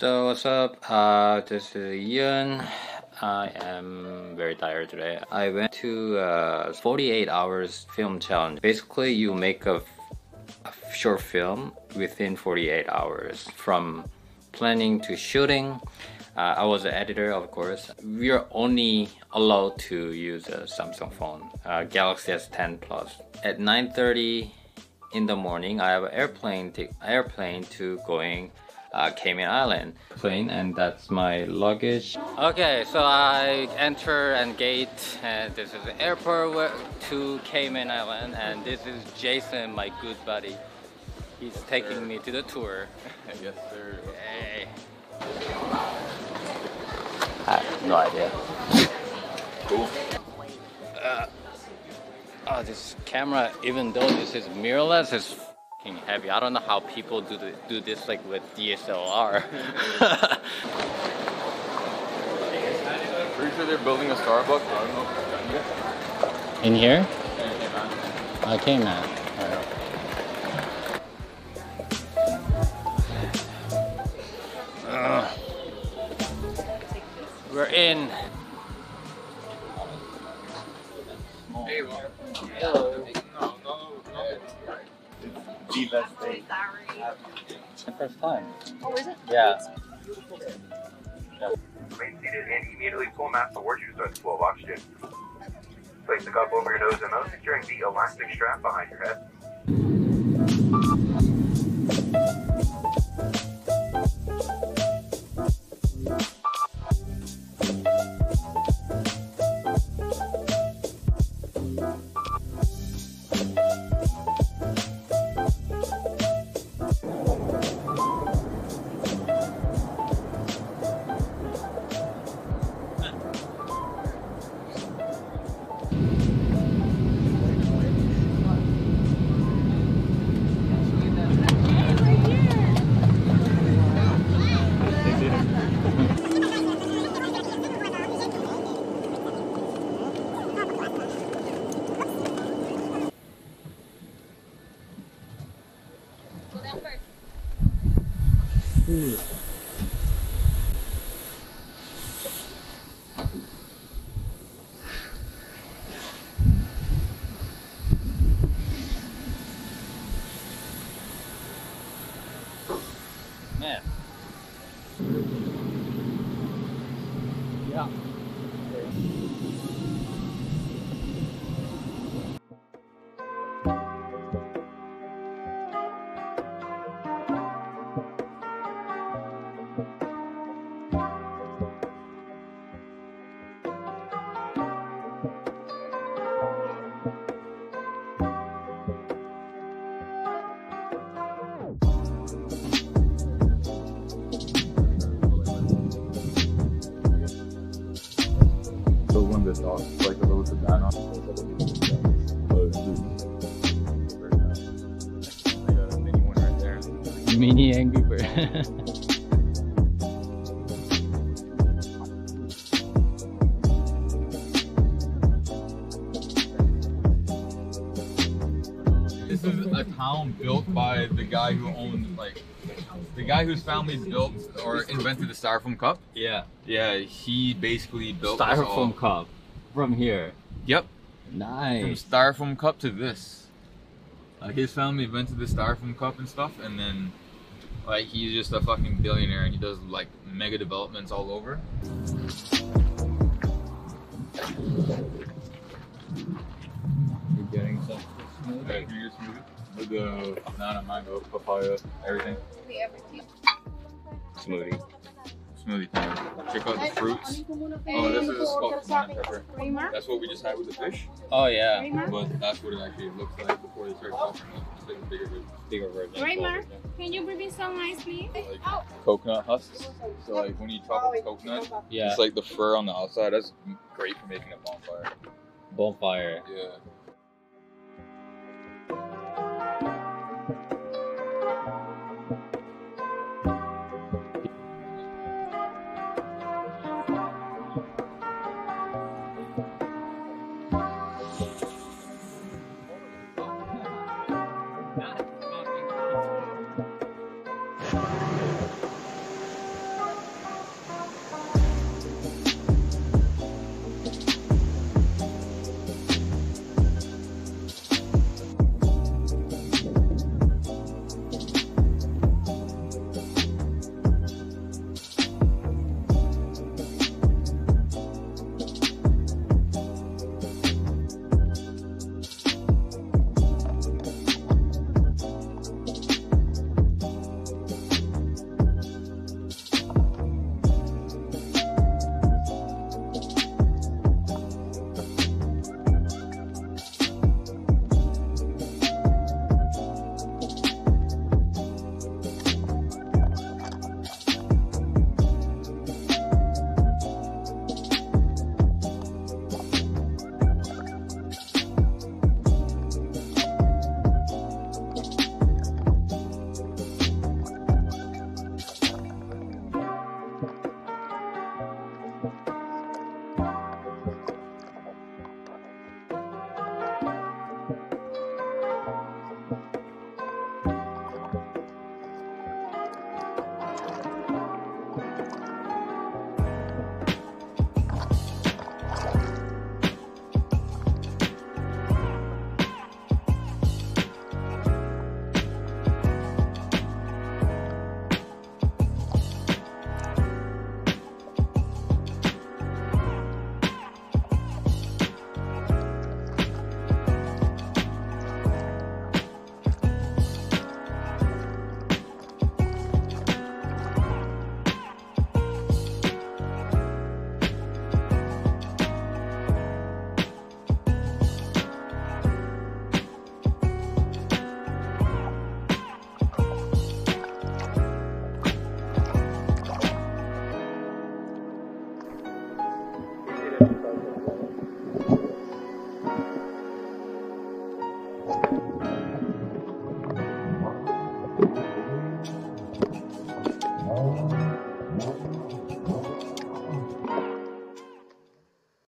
So what's up? Uh, this is Ian. I am very tired today. I went to a 48 hours film challenge. Basically, you make a, a short film within 48 hours from planning to shooting. Uh, I was the editor, of course. We are only allowed to use a Samsung phone, uh, Galaxy S10 Plus. At 9:30 in the morning, I have an airplane airplane to going uh, Cayman Island plane and that's my luggage. Okay, so I enter and gate and this is the airport to Cayman Island and this is Jason, my good buddy. He's taking me to the tour. yes, sir. Hey. I have no idea. Cool. Uh, oh, this camera, even though this is mirrorless, is fucking heavy. I don't know how people do the, do this like with DSLR. Pretty sure they're building a Starbucks. I don't know if it's done yet. In here? Yeah, oh, Okay, man. Ugh. We're in. The best day. It's my first time. Oh, is it? Yeah. Remain seated and immediately pull mask towards you so it's full of oxygen. Place the cup over your nose and mouth, securing the elastic strap behind your head. Man. So when the like a little banana. I got a mini one right there. Mini Angry Bird. This is a town built by the guy who owned like the guy whose family built or invented the styrofoam cup. yeah. Yeah, he basically built. Styrofoam cup from here. Yep, Nice. from styrofoam cup to this. Like his family invented the styrofoam cup and stuff, and then like he's just a fucking billionaire and he does like mega developments all over. You're getting some Okay, can you get smoothie? With the banana, mango, papaya, everything. smoothie. Smoothie time. Check out the fruits. Oh, this is smoked lemon pepper. Raymar? That's what we just had with the fish, Oh yeah. But that's what it actually looks like before they start chopping it up. It's like a bigger. Bigger version. Raymar? Can you bring me some ice, please? Like oh. coconut husks. So like when you chop up the coconut, Yeah. it's like the fur on the outside. That's great for making a bonfire. Bonfire. Yeah.